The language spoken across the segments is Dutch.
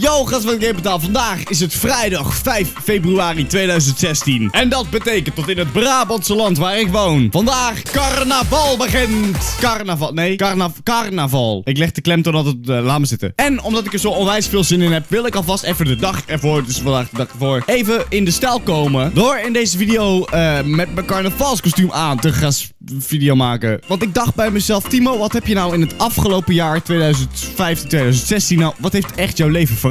Yo, gast van Gamebetaal. Vandaag is het vrijdag 5 februari 2016. En dat betekent dat in het Brabantse land waar ik woon, vandaag carnaval begint. Carnaval, nee, carna carnaval. Ik leg de klem dat het, laat me zitten. En omdat ik er zo onwijs veel zin in heb, wil ik alvast even de dag ervoor, dus vandaag de dag ervoor, even in de stijl komen. Door in deze video uh, met mijn carnavalskostuum aan te gaan video maken. Want ik dacht bij mezelf, Timo, wat heb je nou in het afgelopen jaar 2015, 2016 nou, wat heeft echt jouw leven veranderd?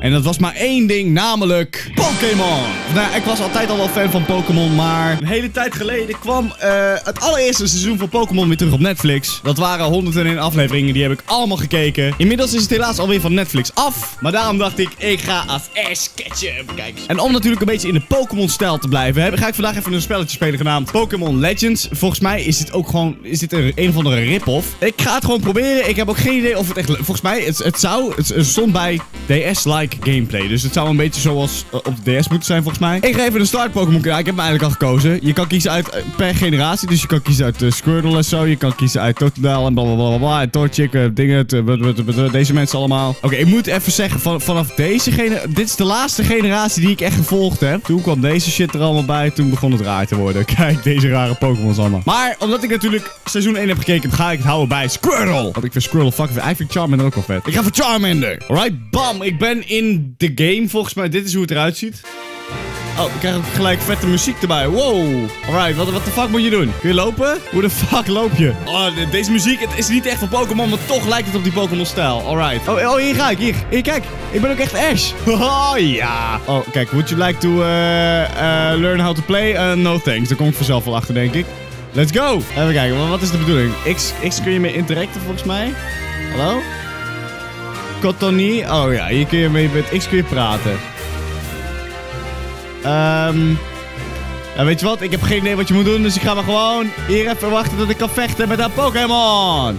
En dat was maar één ding, namelijk Pokémon. Nou, ik was altijd al wel fan van Pokémon, maar een hele tijd geleden kwam uh, het allereerste seizoen van Pokémon weer terug op Netflix. Dat waren 101 afleveringen, die heb ik allemaal gekeken. Inmiddels is het helaas alweer van Netflix af, maar daarom dacht ik, ik ga als Ash Ketchum kijken. En om natuurlijk een beetje in de Pokémon-stijl te blijven, ga ik vandaag even een spelletje spelen genaamd Pokémon Legends. Volgens mij is dit ook gewoon, is dit een, een of andere rip-off. Ik ga het gewoon proberen. Ik heb ook geen idee of het echt, volgens mij, het, het zou, het, stond bij DS-like gameplay. Dus het zou een beetje zoals uh, op de DS moeten zijn, volgens mij. Ik ga even de start Pokémon kijken. Ik heb hem eigenlijk al gekozen. Je kan kiezen uit uh, per generatie. Dus je kan kiezen uit uh, Squirtle en zo. Je kan kiezen uit Totodile en blablabla. En Torchic, dingen, deze mensen allemaal. Oké, ik moet even zeggen, van, vanaf deze generatie, dit is de laatste generatie die ik echt gevolgd heb. Toen kwam deze shit er allemaal bij. Toen begon het raar te worden. Kijk, deze rare Pokémon's allemaal. Maar omdat ik natuurlijk seizoen 1 heb gekeken, ga ik het houden bij Squirtle. Want ik vind Squirtle fucking. Ik vind Charmander ook wel vet. Ik ga voor Charmander. Alright, bam. Ik ben in de game volgens mij. Dit is hoe het eruit ziet. Oh, ik krijg ook gelijk vette muziek erbij. Wow. Alright, wat de fuck moet je doen? Kun je lopen? Hoe de fuck loop je? Oh, deze muziek, het is niet echt van Pokémon, maar toch lijkt het op die Pokémon-stijl. Alright. Oh, oh, hier ga ik. Hier. Hier, kijk. Ik ben ook echt Ash. Oh, ja. Oh, kijk. Would you like to uh, uh, learn how to play? Uh, no thanks. Daar kom ik vanzelf wel achter, denk ik. Let's go! Even kijken, wat is de bedoeling? X, X kun je mee interacten volgens mij. Hallo? Cotonie? Oh ja, hier kun je mee met X kun praten. Um, ja, weet je wat? Ik heb geen idee wat je moet doen, dus ik ga maar gewoon hier even wachten tot ik kan vechten met een Pokémon.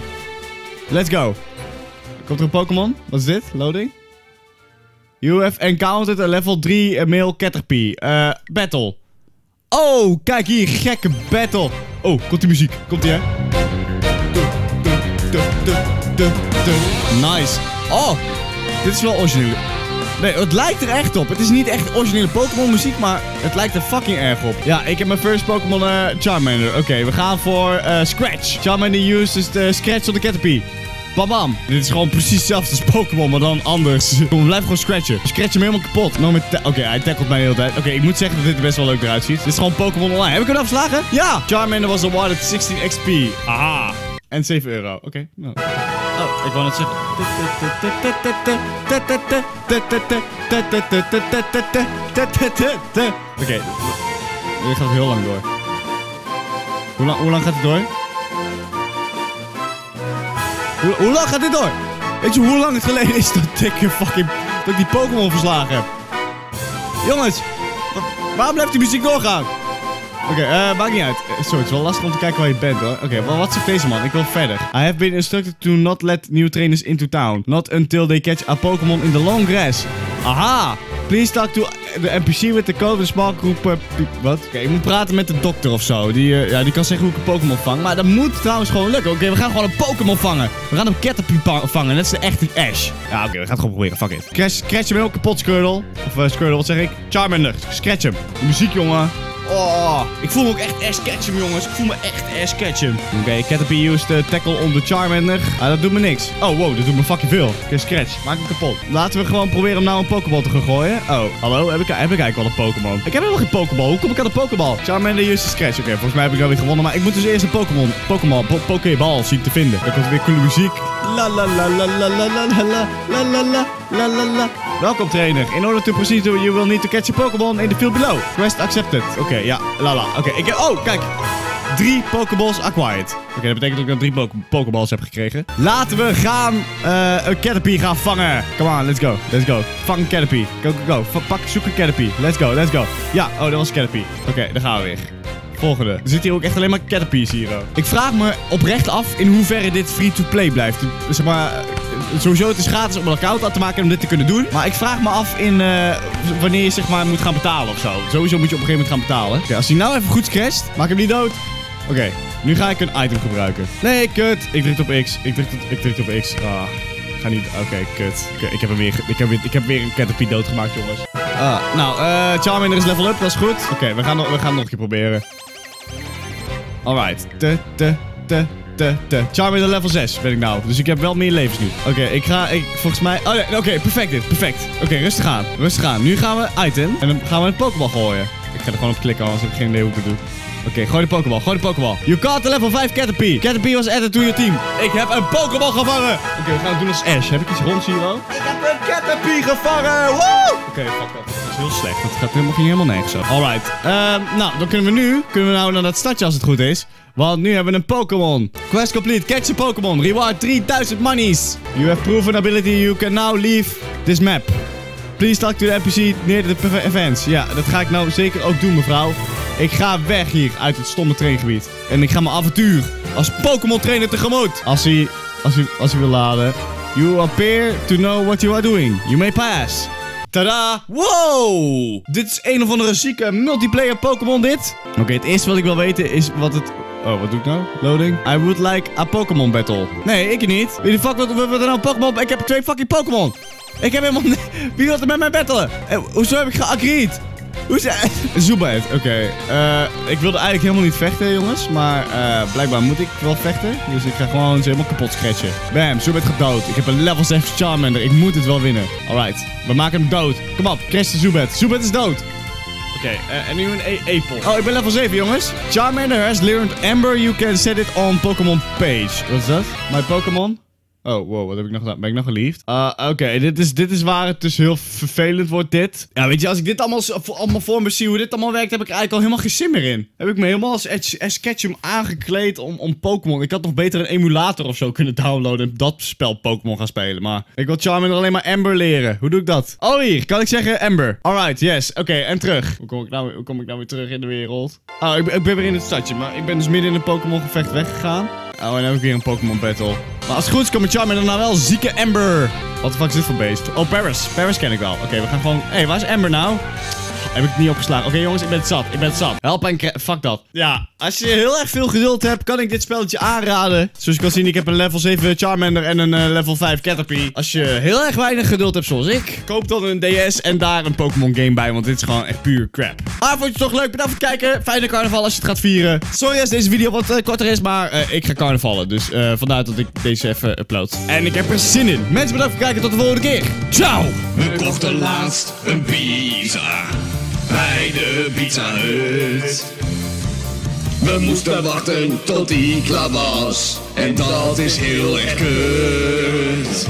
Let's go. Komt er een Pokémon? Wat is dit? Loading? You have encountered a level 3 male Caterpie. Uh, battle. Oh, kijk hier, gekke battle. Oh, komt die muziek. Komt die, hè? Nice. Oh, dit is wel origineel. Nee, het lijkt er echt op. Het is niet echt originele Pokémon muziek, maar het lijkt er fucking erg op. Ja, ik heb mijn first Pokémon uh, Charmander. Oké, we gaan voor uh, Scratch. Charmander uses the Scratch on the Caterpie. Bam bam. Dit is gewoon precies hetzelfde als Pokémon, maar dan anders. Kom, blijf gewoon scratchen. Scratch hem helemaal kapot. Nou Oké, hij tackelt mij de hele tijd. Oké, ik moet zeggen dat dit er best wel leuk eruit ziet. Dit is gewoon Pokémon Online. Heb ik hem afgeslagen? Ja! Charmander was awarded 16 XP. Aha. En 7 euro. Oké, nou. Oh, ik wou net zeggen. Oké, okay. dit gaat heel lang door. Hoe lang, gaat het door? Hoe, hoe, lang gaat dit door? Weet je hoe lang het geleden is dat ik, fucking, dat ik die Pokémon verslagen heb? Jongens, waarom blijft die muziek doorgaan? Oké, okay, uh, maakt niet uit. Eh, sorry, het is wel lastig om te kijken waar je bent hoor. Oké, okay, wat zegt deze man? Ik wil verder. I have been instructed to not let new trainers into town. Not until they catch a Pokémon in the long grass. Aha! Please talk to the NPC with the code of small group... Uh, wat? Oké, ik moet praten met de dokter of zo. Die, ja, die kan zeggen hoe ik een Pokémon vang. Maar dat moet trouwens gewoon lukken. Oké, we gaan gewoon een Pokémon vangen. We gaan een Caterpie vangen. Net is de echte Ash. Ja, oké, we gaan het gewoon proberen. Fuck it. Crash, crash hem heel kapot, Squirtle. Of Squirtle, wat zeg ik? Charmander. Scratch hem. Muziek, jongen. Oh, ik voel me ook echt Ash Ketchum, jongens. Ik voel me echt Ash Ketchum. Oké, okay, Caterpie used the tackle on the Charmander. Ah, dat doet me niks. Oh, wow, dat doet me fucking veel. Oké, Scratch. Maak hem kapot. Laten we gewoon proberen om nou een Pokéball te gaan gooien. Oh, hallo? Heb ik, heb ik eigenlijk wel een Pokémon? Ik heb helemaal geen Pokéball. Hoe kom ik aan een Pokéball? Charmander used Scratch. Oké, volgens mij heb ik wel weer gewonnen. Maar ik moet dus eerst een Pokémon, Pokémon, po Pokéball zien te vinden. Er komt weer coole muziek. La la la la la la la la la la la la la la la Welkom trainer. In order to proceed, you will need to catch a Pokémon in the field below. Quest accepted. Oké, ja. Lala. Oké, okay, ik heb... Oh, kijk. Drie Pokéballs acquired. Oké, dat betekent dat ik dan drie Pokéballs heb gekregen. Laten we gaan uh, een Caterpie gaan vangen. Come on, let's go. Let's go. Vang een Caterpie. Go, go, go. Pak, zoek een Caterpie. Let's go, let's go. Ja, oh, dat was Caterpie. Oké, daar gaan we weer. Volgende. Er zit hier ook echt alleen maar Caterpies hier. Ook. Ik vraag me oprecht af in hoeverre dit free-to-play blijft. Zeg maar, sowieso het is gratis om een account aan te maken om dit te kunnen doen. Maar ik vraag me af in uh, wanneer je zeg maar moet gaan betalen of zo. Sowieso moet je op een gegeven moment gaan betalen. Okay, als hij nou even goed crasht, maak hem niet dood. Oké, okay, nu ga ik een item gebruiken. Nee, kut. Ik druk op X. Ik druk op, ik druk op X. Ah. Ga niet... Oké, kut. Ik, ik heb hem weer... Ik heb, weer- ik heb een Caterpie doodgemaakt, jongens. Ah, nou, eh Charmander is level up. Dat is goed. Oké, we, gaan we gaan nog een keer proberen. Alright. Te, te, te, te, te. Charmander level 6 ben ik nou. Dus ik heb wel meer levens nu. Oké, ik ga... Ik, volgens mij... Oh nee, oké, perfect dit. Perfect. Oké, rustig aan. Rustig aan. Nu gaan we item. En dan gaan we een Pokéball gooien. Ik ga er gewoon op klikken, anders heb ik geen idee hoe ik het doe. Oké, gooi de Pokéball. Gooi de Pokéball. You caught the level 5 Caterpie. Caterpie was added to your team. Ik heb een Pokéball gevangen. Oké, we gaan het doen als Ash. Heb ik iets rond, Zero? Ik heb een Caterpie gevangen. Woe! Oké, fuck dat. Dat is heel slecht. Dat gaat helemaal, ging helemaal zo. Alright. Ehm, nou, dan kunnen we nu... Kunnen we nou naar dat stadje als het goed is. Want nu hebben we een Pokémon. Quest complete. Catch a Pokémon. Reward 3000 monies. You have proven ability. You can now leave this map. Please talk to the NPC near the events. Ja, dat ga ik nou zeker ook doen, mevrouw. Ik ga weg hier uit het stomme traingebied. En ik ga mijn avontuur als Pokémon trainer tegemoet. Als hij, als hij, als hij wil laden. You appear to know what you are doing. You may pass. Tada! Wow! Dit is een of andere zieke multiplayer Pokémon dit. Oké, het eerste wat ik wil weten is wat het... Oh, wat doe ik nou? Loading. I would like a Pokémon battle. Nee, ik niet. Wie de fuck wil er nou Pokémon? Ik heb twee fucking Pokémon. Ik heb helemaal... Wie wil er met mij battelen? Eh, hoezo heb ik geagreed? Hoe is Zubat, oké. Eh, ik wilde eigenlijk helemaal niet vechten, jongens. Maar eh, blijkbaar moet ik wel vechten. Dus ik ga gewoon ze helemaal kapot scratchen. Bam, Zubat gaat dood. Ik heb een level 6 Charmander. Ik moet het wel winnen. Alright, we maken hem dood. Kom op, crash de Zubat. Zubat is dood. Oké, eh, en nu een E- Apel. Oh, ik ben level 7, jongens. Charmander has learned Amber. You can set it on Pokémon page. Wat is dat? My Pokémon? Oh, wow, wat heb ik nog gedaan? Ben ik nog geliefd? Uh, Oké, dit, is, dit is waar het dus heel vervelend wordt, dit. Ja, weet je, als ik dit allemaal, allemaal voor me zie hoe dit allemaal werkt, heb ik eigenlijk al helemaal geen zin meer in. Heb ik me helemaal als Ash Ash Ketchum aangekleed om, om Pokémon. Ik had nog beter een emulator of zo kunnen downloaden en dat spel Pokémon gaan spelen. Maar ik wil Charmander alleen maar Amber leren. Hoe doe ik dat? Oh, hier, kan ik zeggen Amber. Alright, yes. Oké, en terug. Hoe kom, ik nou, hoe kom ik nou weer terug in de wereld? Oh, ik, ik ben weer in het stadje, maar ik ben dus midden in een Pokémon gevecht weggegaan. Oh, en dan heb ik weer een Pokémon Battle. Maar als het goed is, komt Charmander nou wel zieke Amber. Wat de fuck is dit voor beest? Oh, Paris. Paris ken ik wel. Oké, we gaan gewoon... Hé, hey, waar is Amber nou? Heb ik niet opgeslagen. Oké, jongens, ik ben zat. Ik ben zat. Help en... Fuck dat. Ja, als je heel erg veel geduld hebt, kan ik dit spelletje aanraden. Zoals je kan zien, ik heb een level 7 Charmander en een eh, level 5 Caterpie. Als je heel erg weinig geduld hebt zoals ik, koop dan een DS en daar een Pokémon game bij, want dit is gewoon echt puur crap. Maar vond je het toch leuk? Bedankt voor het kijken. Fijne carnaval als je het gaat vieren. Sorry als deze video wat eh, korter is, maar eh, ik ga carnavallen. Dus eh, vandaar dat ik deze even upload. En ik heb er zin in. Mensen, bedankt voor het kijken. Tot de volgende keer. Ciao! We kochten laatst een pizza bij de Pizza Hut. We moesten wachten tot die klaar was. En dat is heel erg kut.